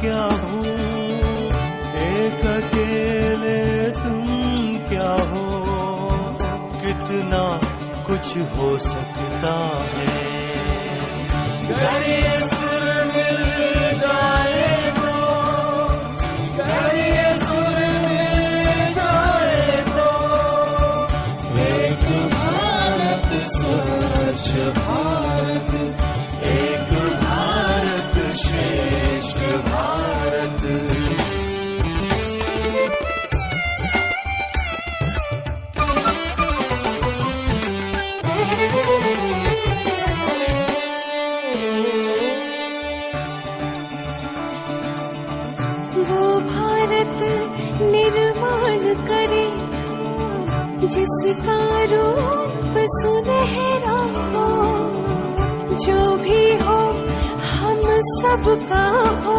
क्या हो? एक अकेले तुम क्या हो? कितना कुछ हो सकता है? स्वच्छ भारत, एक भारत श्रेष्ठ वो भारत निर्माण करे जिसका रूप सुनहरा हो जो भी हो हम सबका हो।